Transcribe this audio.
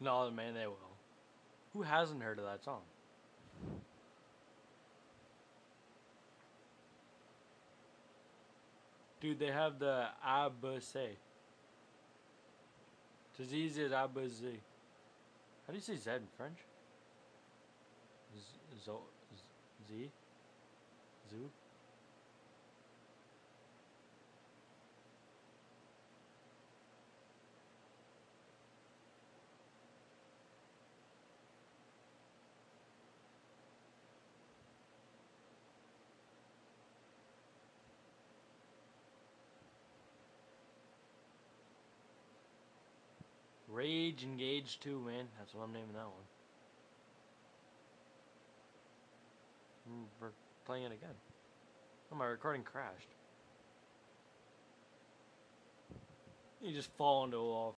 No, man, they will. Who hasn't heard of that song? Dude, they have the ABC. It's as easy as ABC. How do you say Z in French? Z, Z? Zoo? Rage Engage 2, man. That's what I'm naming that one. Mm, We're playing it again. Oh, my recording crashed. You just fall into a wall.